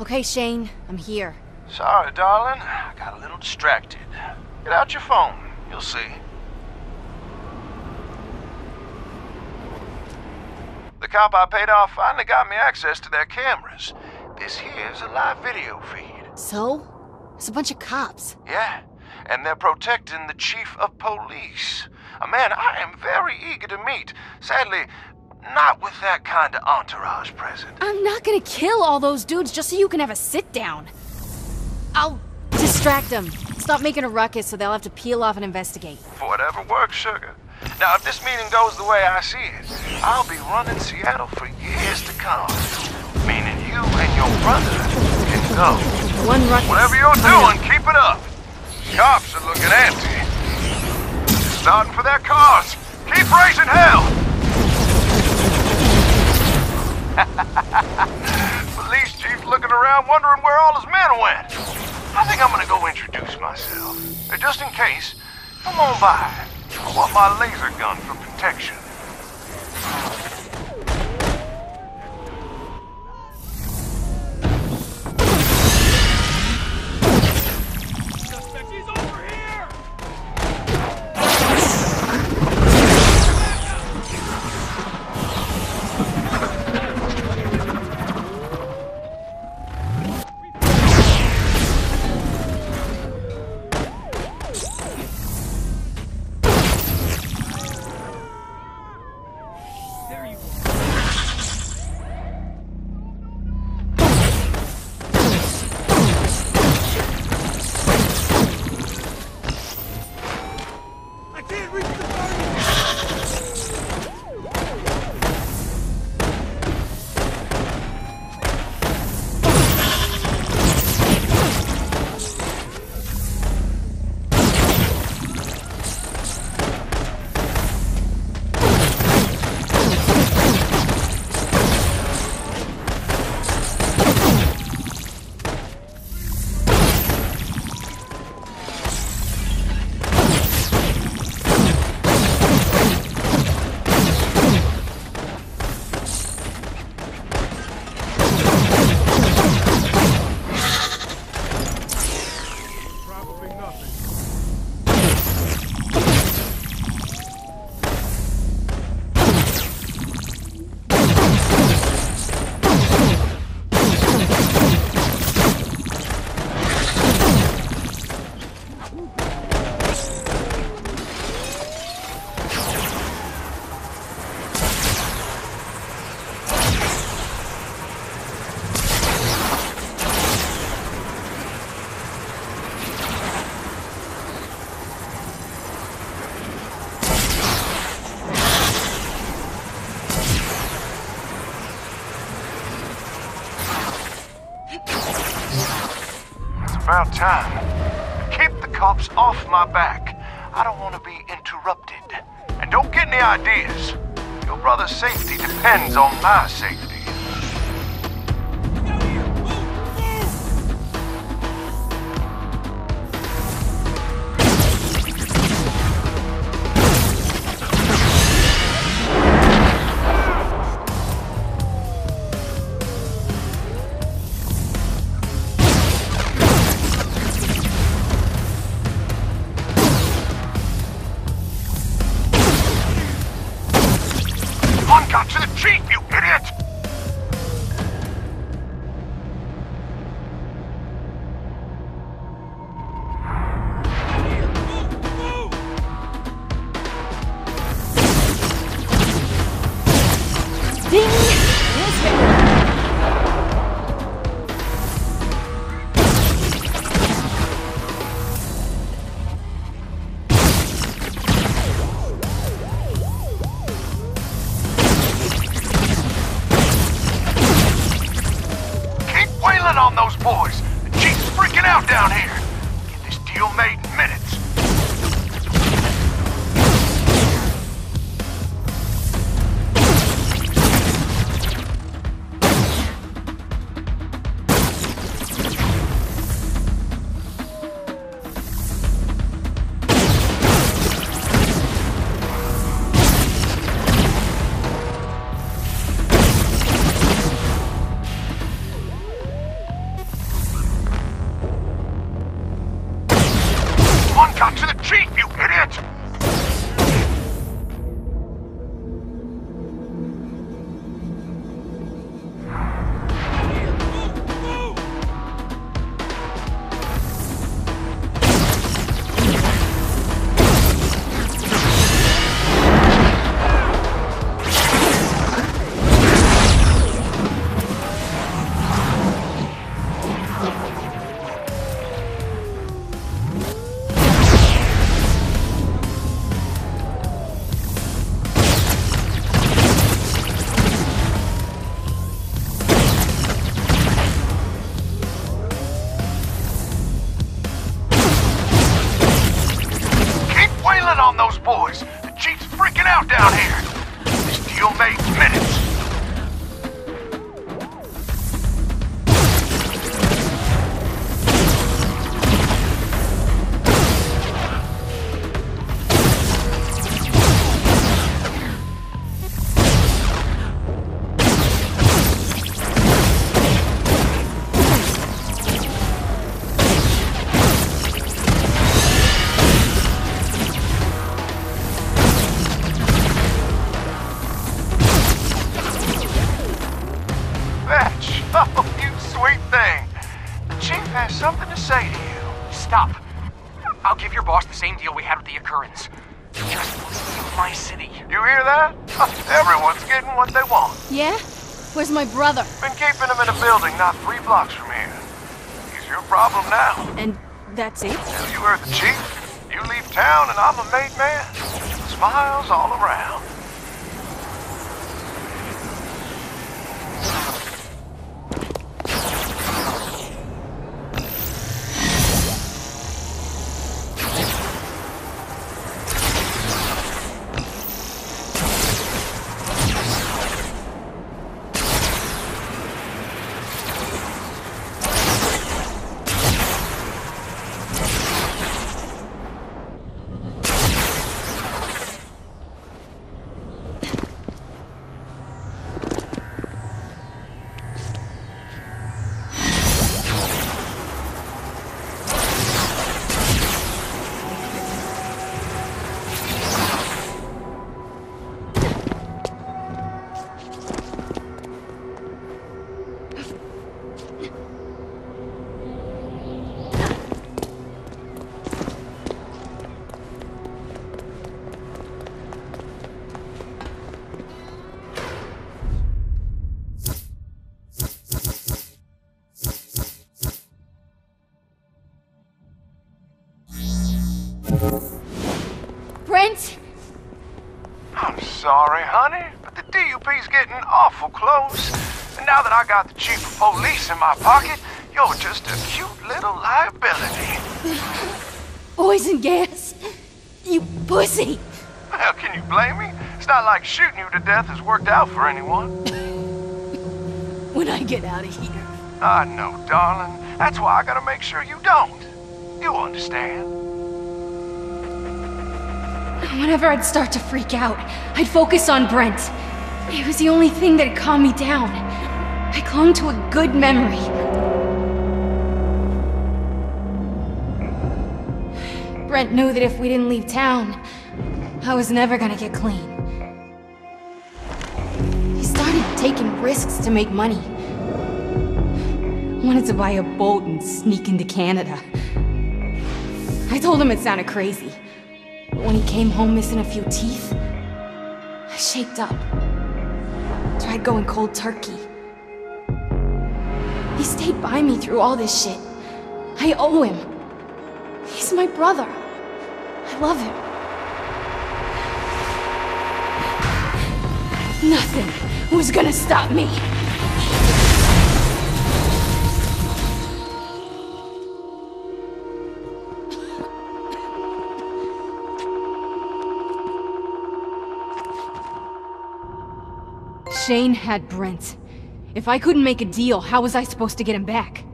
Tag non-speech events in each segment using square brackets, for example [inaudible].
Okay, Shane, I'm here. Sorry, darling. I got a little distracted. Get out your phone. You'll see. The cop I paid off finally got me access to their cameras. This here's a live video feed. So? It's a bunch of cops. Yeah, and they're protecting the chief of police. A man I am very eager to meet. Sadly, not with that kind of entourage present. I'm not gonna kill all those dudes just so you can have a sit down. I'll distract them. Stop making a ruckus so they'll have to peel off and investigate. Whatever works, sugar. Now, if this meeting goes the way I see it, I'll be running Seattle for years to come. Meaning you and your brother can go. One ruckus. Whatever you're doing, keep it up. Cops are looking antsy. Starting for their cars. Keep raising hell. [laughs] Police chief looking around wondering where all his men went. I think I'm gonna go introduce myself. Uh, Just in case, come on by. I want my laser gun for protection. About time. Keep the cops off my back. I don't want to be interrupted. And don't get any ideas. Your brother's safety depends on my safety. My brother? Got the chief of police in my pocket, you're just a cute little liability. [laughs] Poison gas? You pussy! How can you blame me? It's not like shooting you to death has worked out for anyone. [laughs] When I get out of here. I know, darling. That's why I gotta make sure you don't. You understand. Whenever I'd start to freak out, I'd focus on Brent. It was the only thing that'd calm me down. Clung to a good memory. Brent knew that if we didn't leave town, I was never gonna get clean. He started taking risks to make money. Wanted to buy a boat and sneak into Canada. I told him it sounded crazy. But when he came home missing a few teeth, I shaped up. Tried going cold turkey. He stayed by me through all this shit. I owe him. He's my brother. I love him. Nothing was gonna stop me. Shane had Brent. If I couldn't make a deal, how was I supposed to get him back?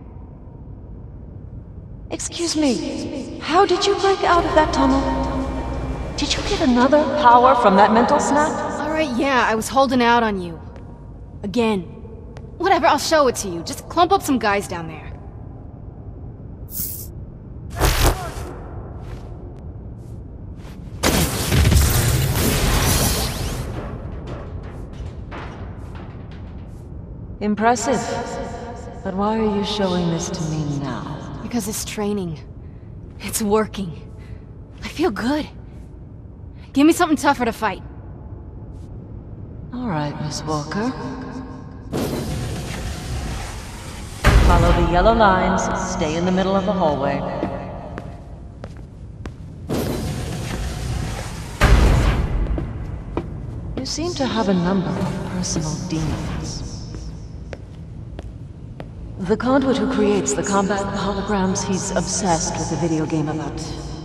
Excuse me, how did you break out of that tunnel? Did you get another power from that mental snap? Alright, yeah, I was holding out on you. Again. Whatever, I'll show it to you. Just clump up some guys down there. Impressive. But why are you showing this to me now? Because it's training. It's working. I feel good. Give me something tougher to fight. All right, Miss Walker. Follow the yellow lines, stay in the middle of the hallway. You seem to have a number of personal demons. The conduit who creates the combat holograms, he's obsessed with a video game about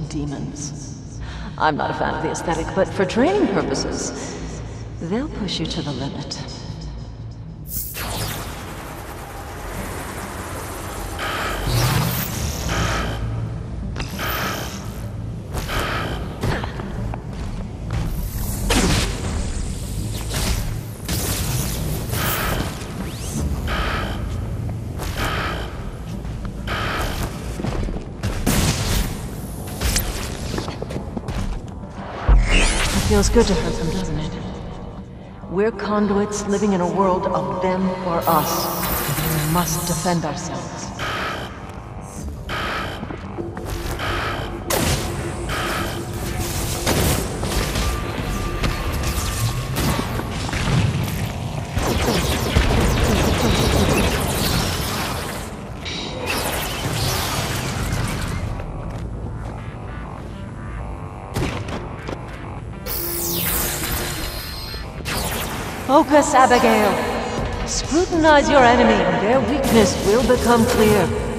demons. I'm not a fan of the aesthetic, but for training purposes, they'll push you to the limit. Good to hurt them, doesn't it? We're conduits living in a world of them or us. We must defend ourselves. Focus, Abigail. Scrutinize your enemy, and their weakness will become clear.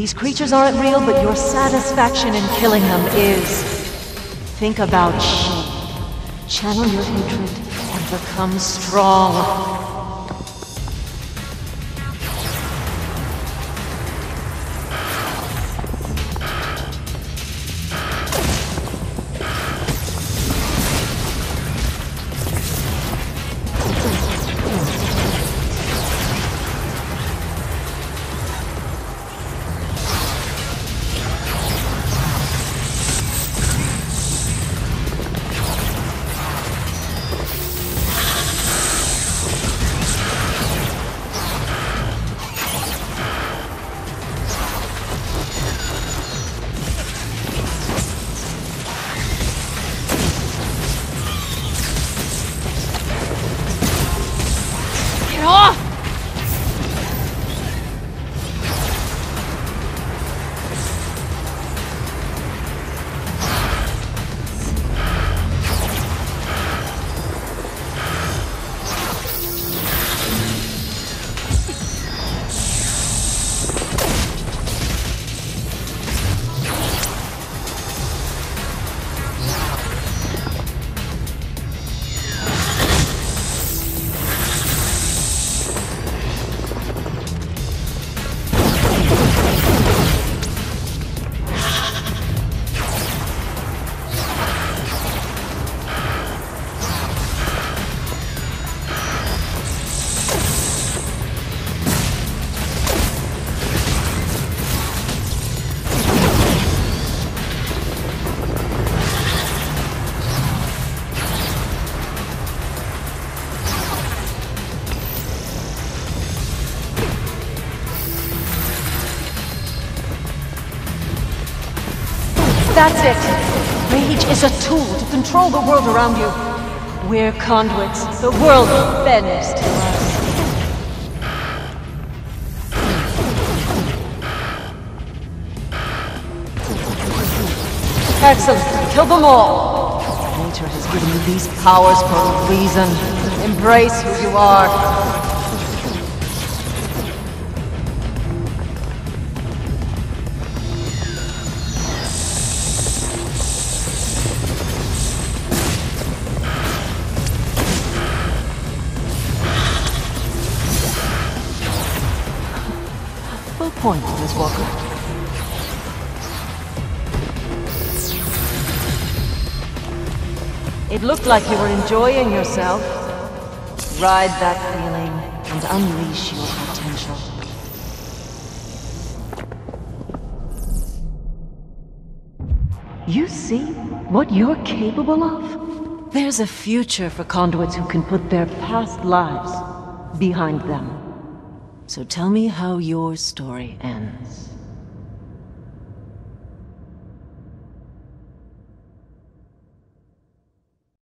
These creatures aren't real, but your satisfaction in killing them is. Think about sheep. Channel your hatred and become strong. That's it. Rage is a tool to control the world around you. We're conduits. The world bends to us. Excellent. Kill them all. Nature has given you these powers for a reason. Embrace who you are. Point, Miss Walker? It looked like you were enjoying yourself. Ride that feeling and unleash your potential. You see what you're capable of? There's a future for conduits who can put their past lives behind them. So tell me how your story ends.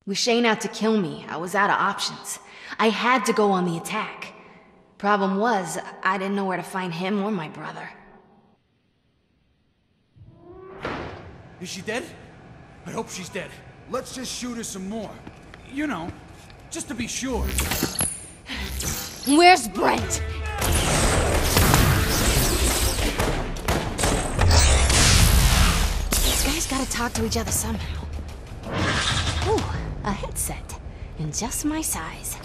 With Shane out to kill me, I was out of options. I had to go on the attack. Problem was, I didn't know where to find him or my brother. Is she dead? I hope she's dead. Let's just shoot her some more. You know, just to be sure. Where's Brent? Guys gotta talk to each other somehow. Ooh, a headset. And just my size.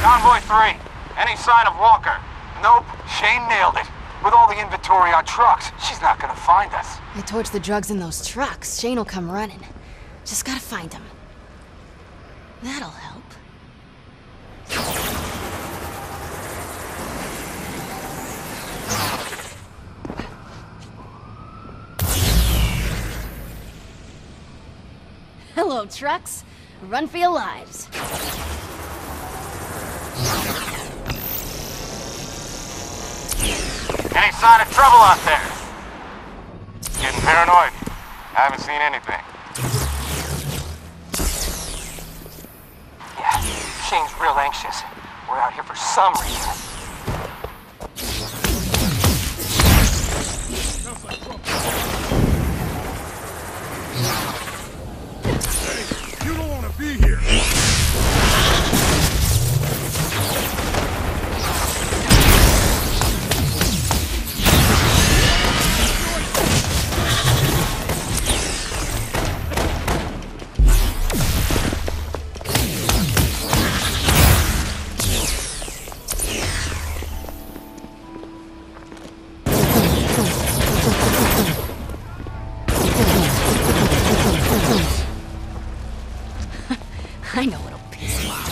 Convoy 3, any sign of Walker? Nope, Shane nailed it. With all the inventory on trucks, she's not gonna find us. I torch the drugs in those trucks. Shane will come running. Just gotta find him. That'll help. Hello, trucks. Run for your lives. Any sign of trouble out there? Getting paranoid. I haven't seen anything. Yeah, Shane's real anxious. We're out here for some reason. I know what'll piss you off.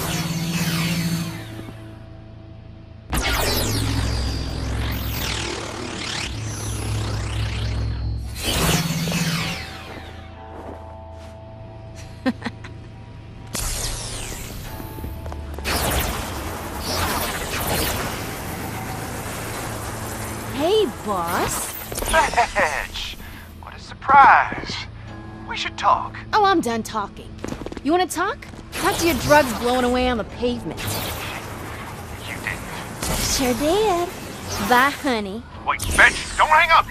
hey, boss. Fetch! What a surprise. We should talk. Oh, I'm done talking. You wanna talk? Talk to your drugs blowing away on the pavement. You did. Sure did. Bye, honey. Wait, Fetch, don't hang up!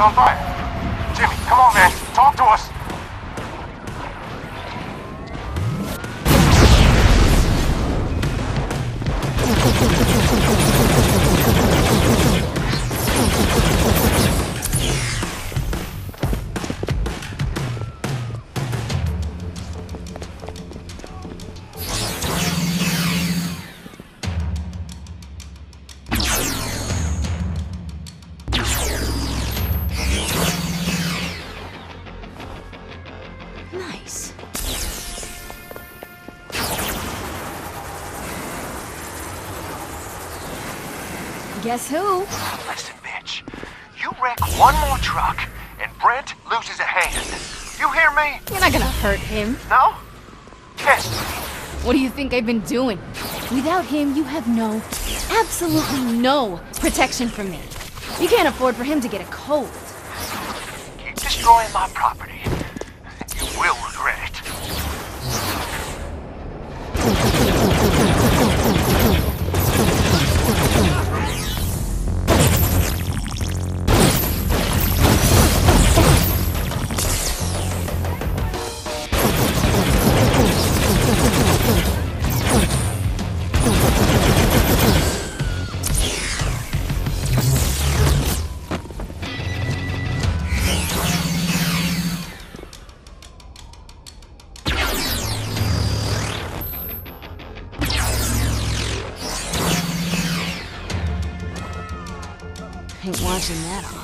On fire. Guess who? Listen, bitch. You wreck one more truck, and Brent loses a hand. You hear me? You're not gonna hurt him. No? Test me. What do you think I've been doing? Without him, you have no, absolutely no protection from me. You can't afford for him to get a cold. Keep destroying my watching that.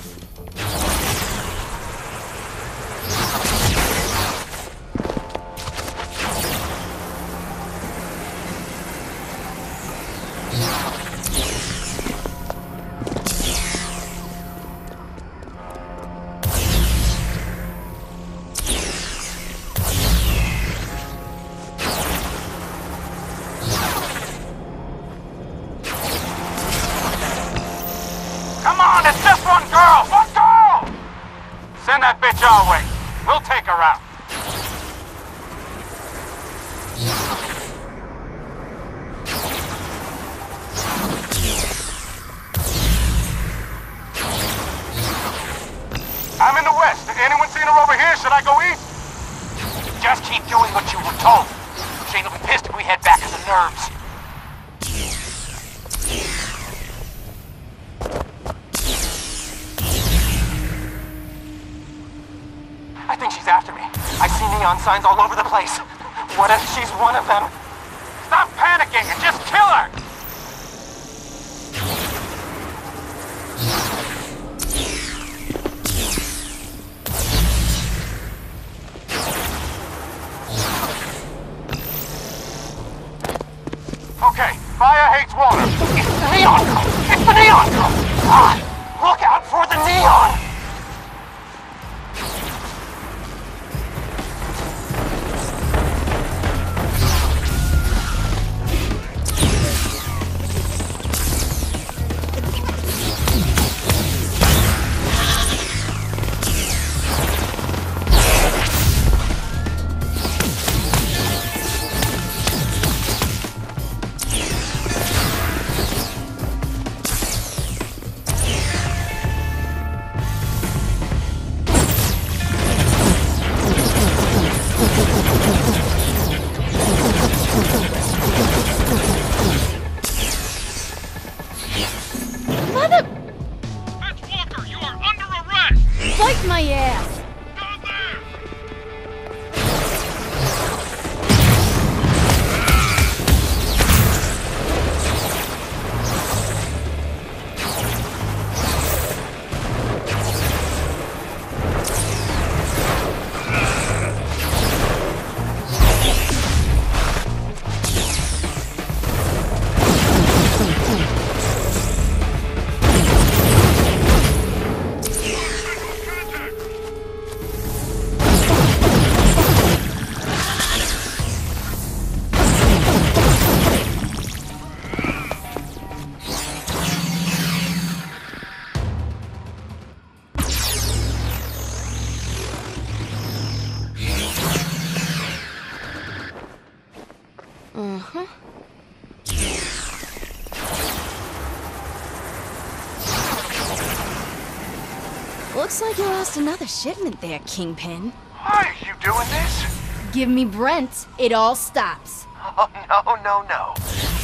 Looks like you lost another shipment there, Kingpin. Why are you doing this? Give me Brent, it all stops. [laughs] Oh, no, no, no.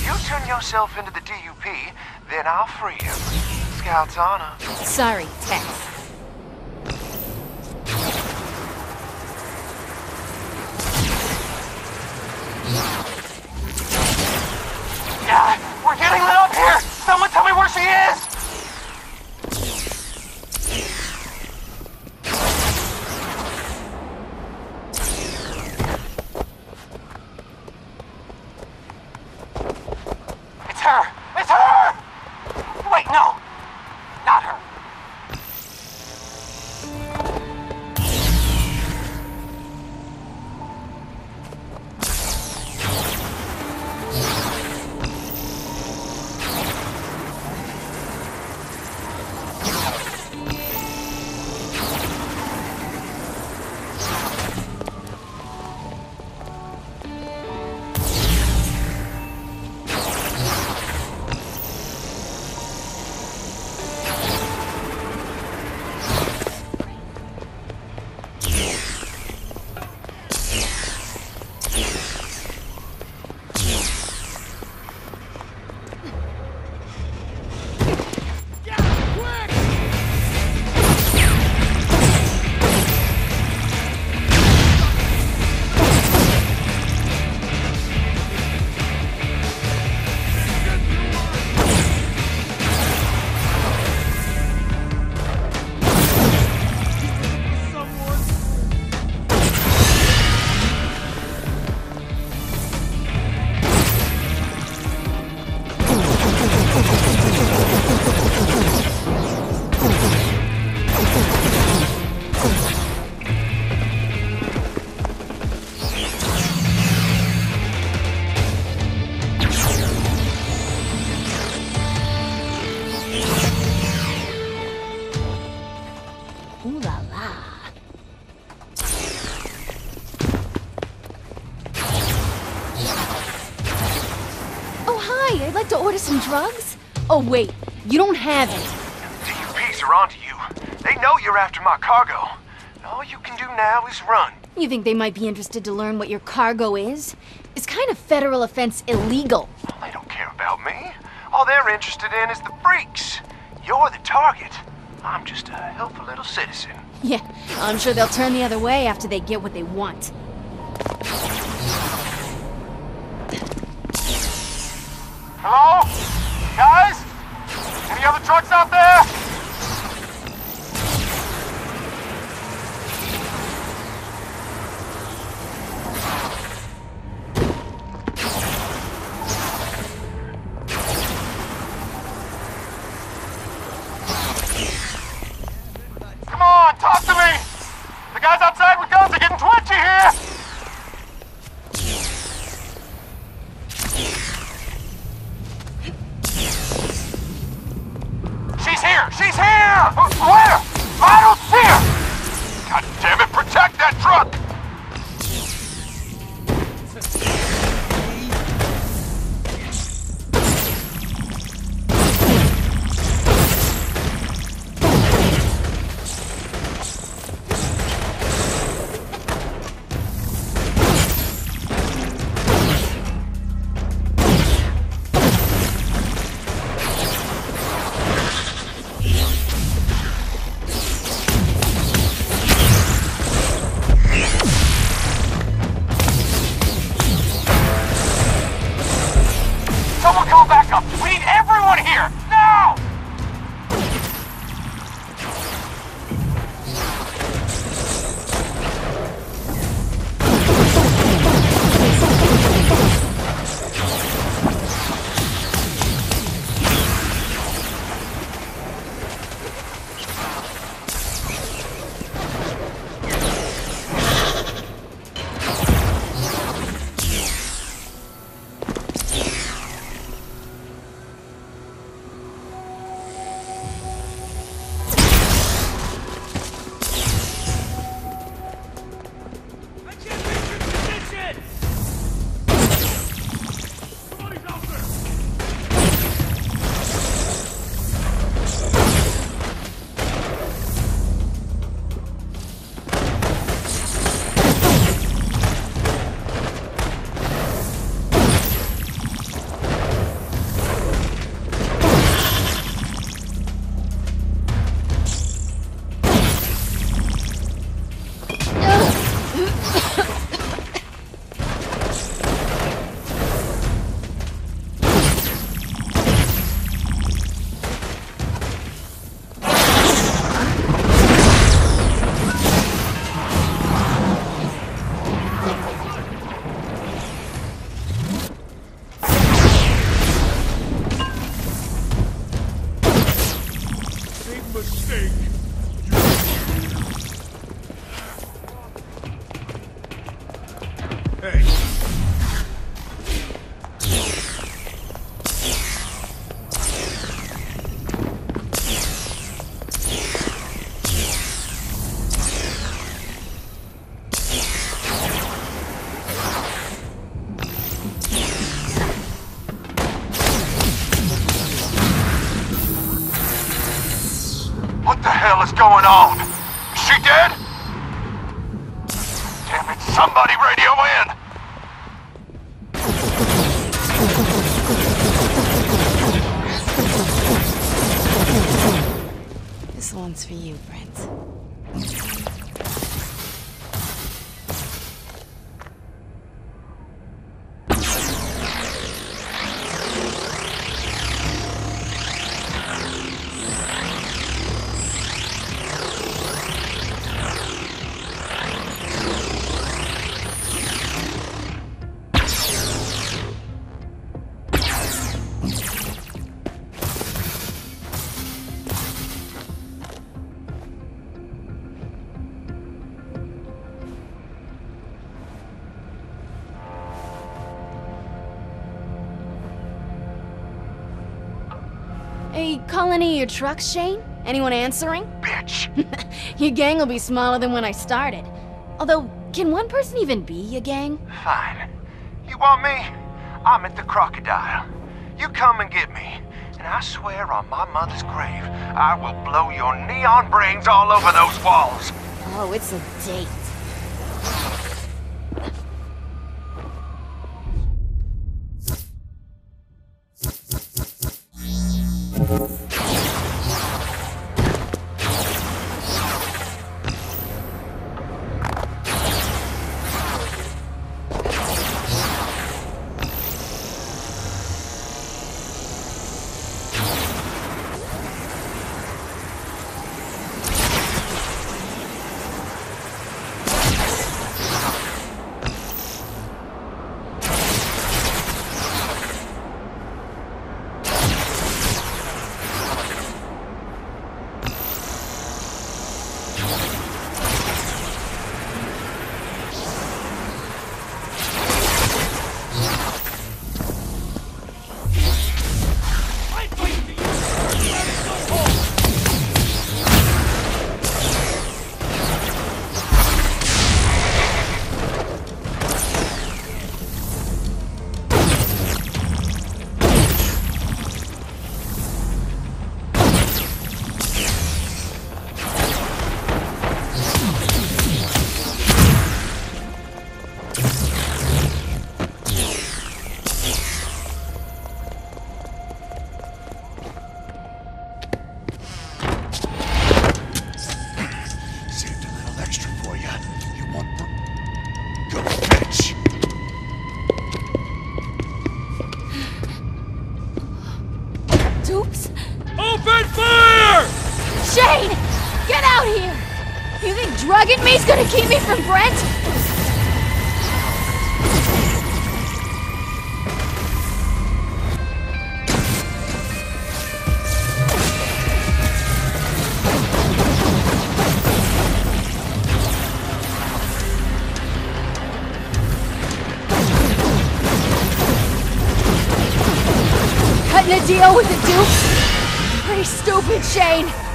You turn yourself into the DUP, then I'll free him. Scout's honor. Sorry, Tex. Wait. You don't have it. The DUPs are onto you. They know you're after my cargo. All you can do now is run. You think they might be interested to learn what your cargo is? It's kind of federal offense illegal. Well, they don't care about me. All they're interested in is the freaks. You're the target. I'm just a helpful little citizen. Yeah, I'm sure they'll turn the other way after they get what they want. Hello? Trucks out there? Call any of your trucks, Shane? Anyone answering? Bitch! [laughs] Your gang will be smaller than when I started. Although, can one person even be a gang? Fine. You want me? I'm at the crocodile. You come and get me. And I swear on my mother's grave, I will blow your neon brains all over those walls. Oh, it's a date. You think drugging me's gonna keep me from Brent? Cutting a deal with the Dukes? Pretty stupid, Shane.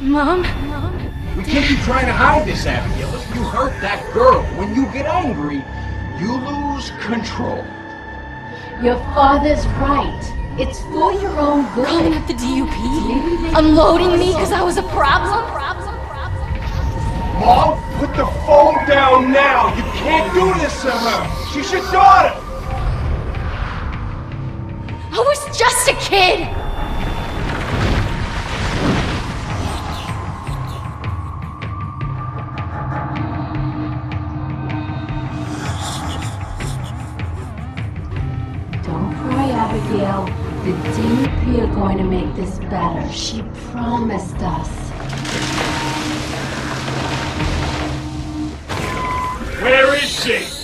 Mom? Mom? We can't be trying to hide this, Abigail. If you hurt that girl, when you get angry, you lose control. Your father's right. It's for your own good. Calling up the DUP? Unloading me because I was a problem? problem? problem? Mom, put the phone down now. You can't do this to her. She's your daughter. I was just a kid! Going to make this better. She promised us. Where is she?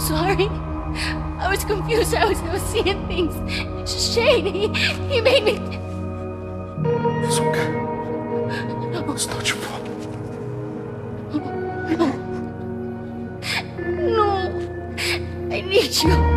So sorry. I was confused. I was, I was seeing things. Shane, he, he made me. It's okay. It's not your fault. No. No. I need you.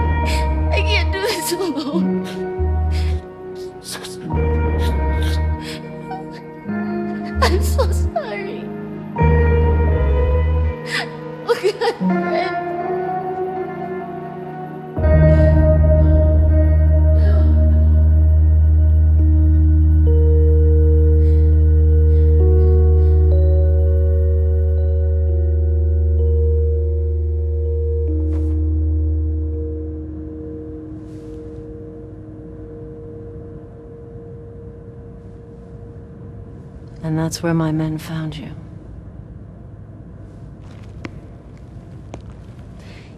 That's where my men found you.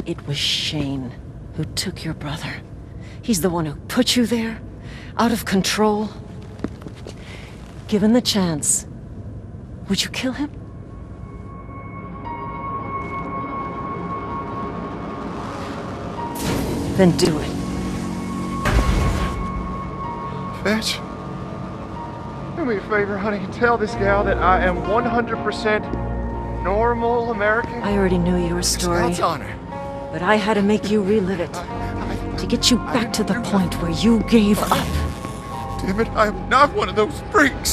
It was Shane who took your brother. He's the one who put you there, out of control. Given the chance, would you kill him? Then do it. Fetch. Do me a favor, honey. Tell this gal that I am 100% normal American. I already knew your story, God's honor. but I had to make you relive it. To get you back to the point where you gave up. Damn it, I am not one of those freaks.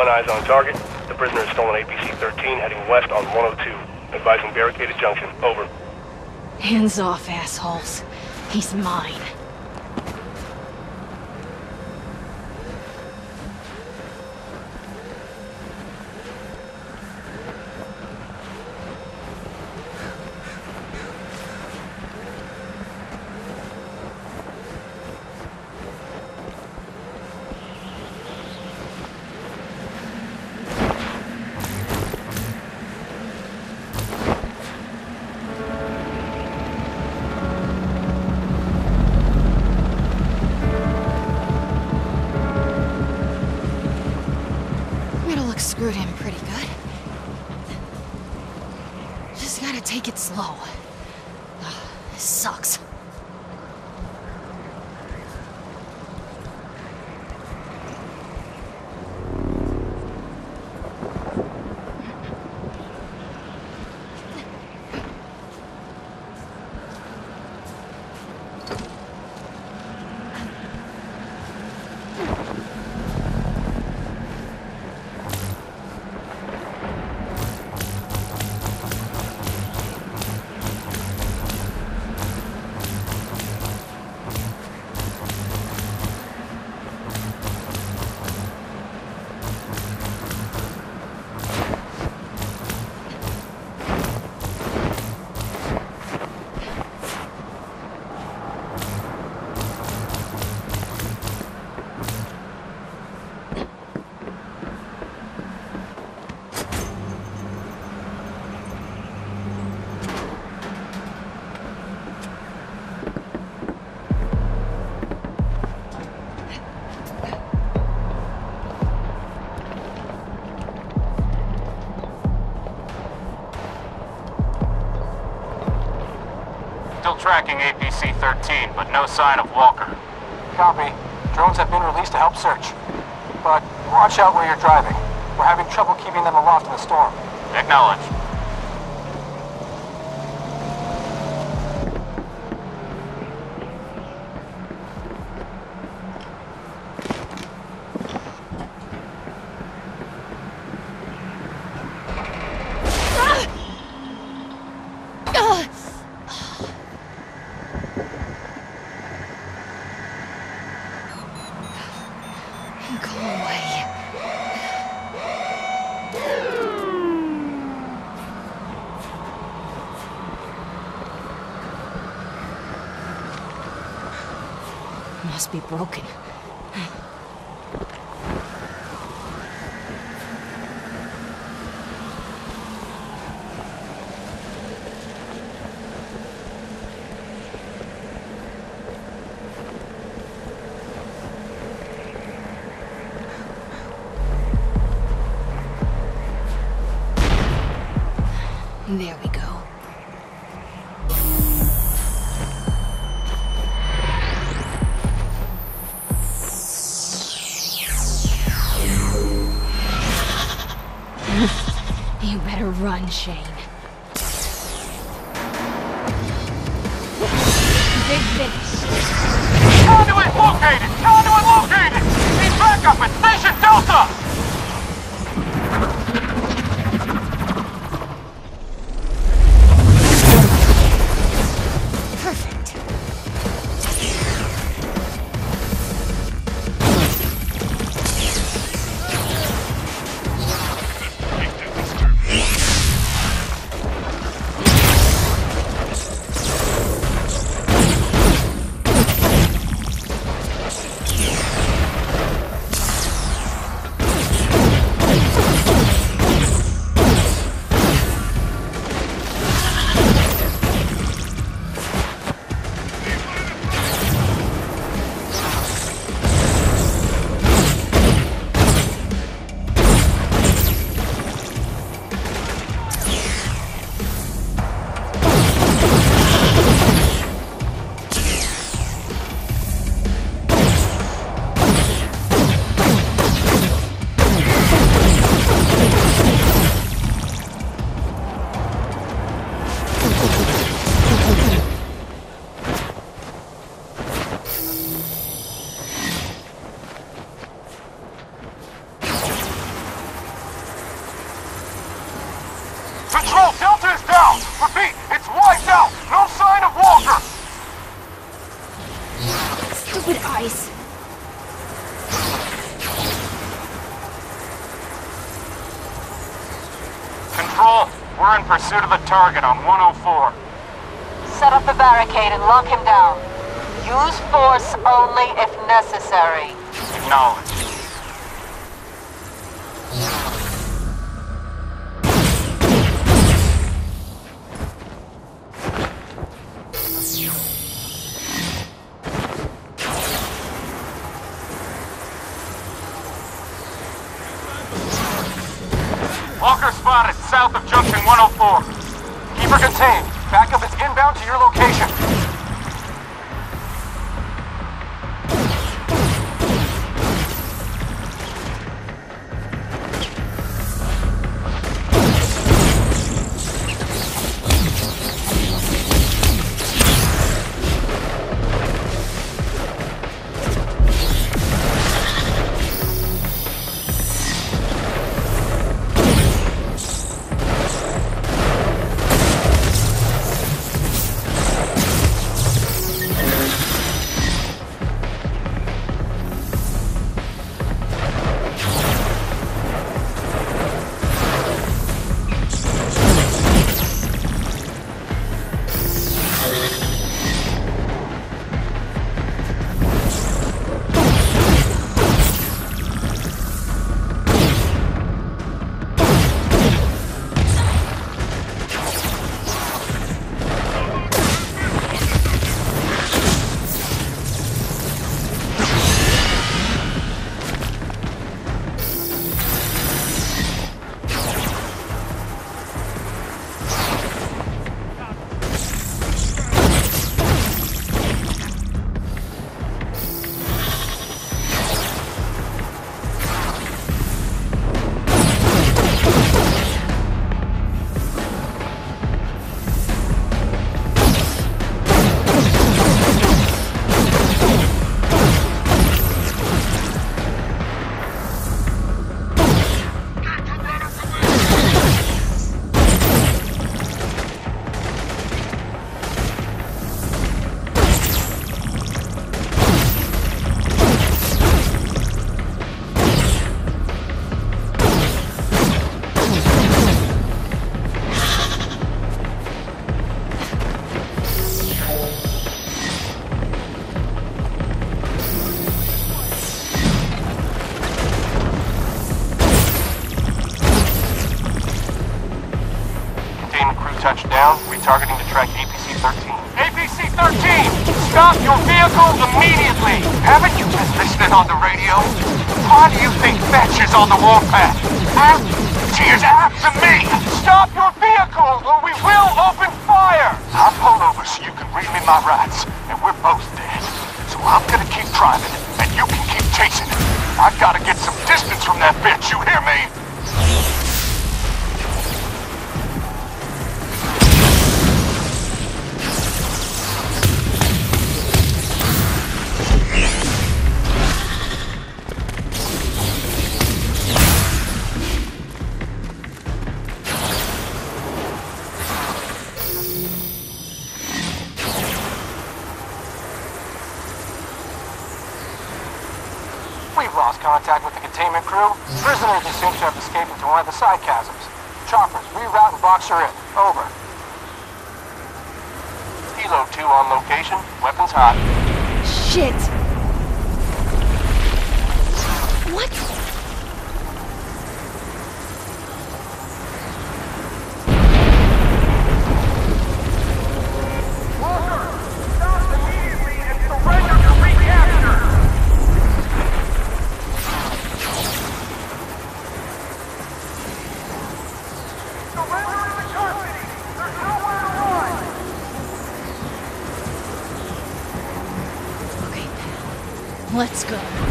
1 eyes on target. The prisoner has stolen APC-13 heading west on 102. Advising barricaded junction. Over. Hands off, assholes. He's mine. Screwed him pretty good. Just gotta take it slow. Tracking APC-13, but no sign of Walker. Copy. Drones have been released to help search. But watch out where you're driving. We're having trouble keeping them aloft in the storm. Acknowledged. Go away. Must be broken. Better target on 104. Set up the barricade and lock him down. Use force only if necessary. Acknowledged. Stop vehicle immediately! Haven't you been listening on the radio? Why do you think Fetch is on the warpath? Huh? Tears after me! Stop your vehicle or we will open fire! I'll pull over so you can read me my rights, and we're both dead. So I'm gonna keep driving, and you can keep chasing. I've gotta get some distance from that bitch, you hear me? Side chasms. Choppers, reroute and box her in. Over. Helo 2 on location. Weapons hot. Shit! Let's go.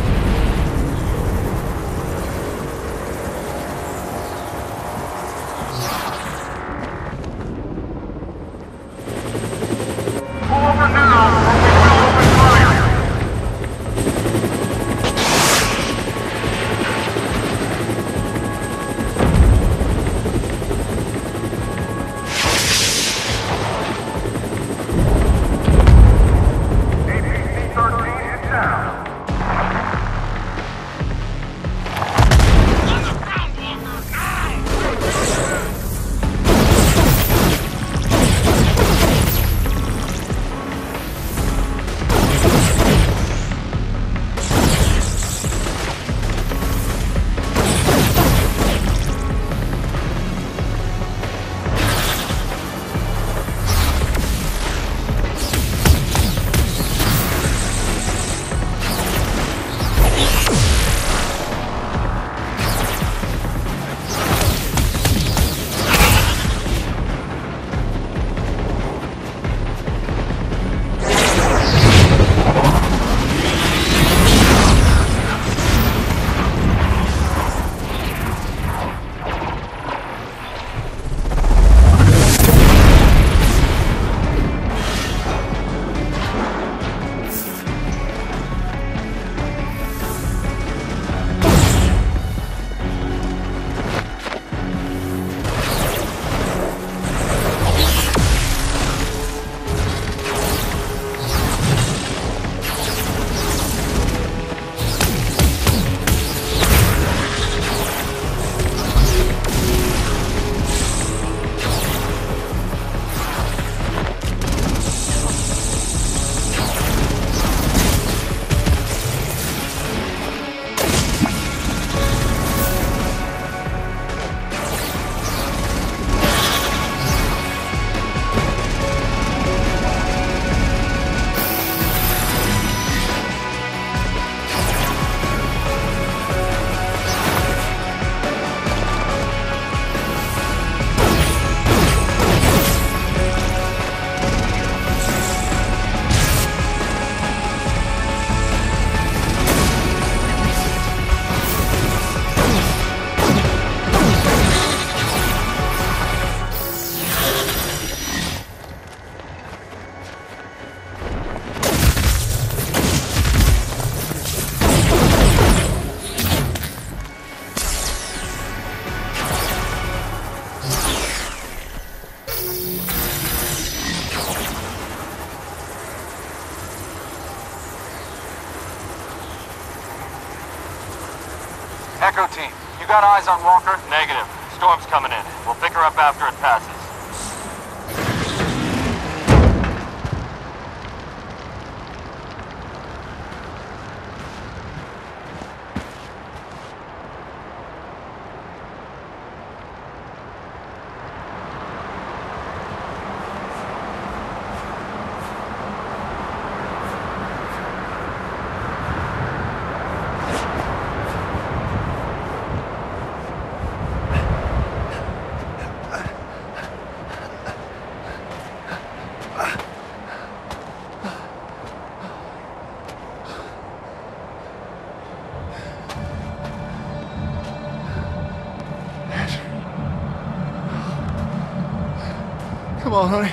On, honey.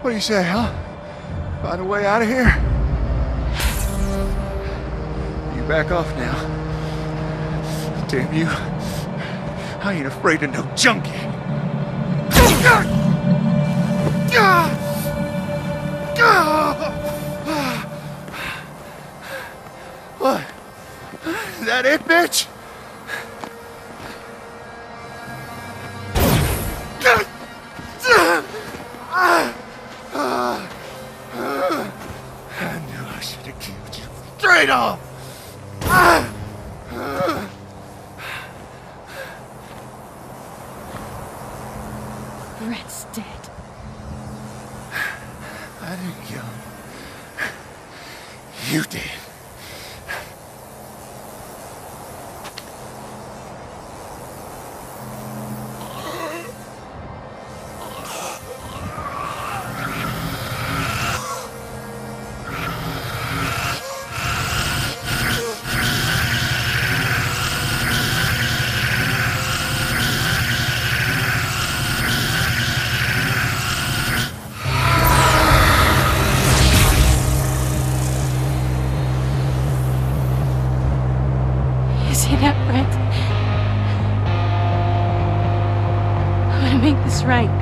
What do you say, huh? Find a way out of here? You back off now. Damn you. I ain't afraid of no junkie. You see that, Brent? I'm gonna make this right.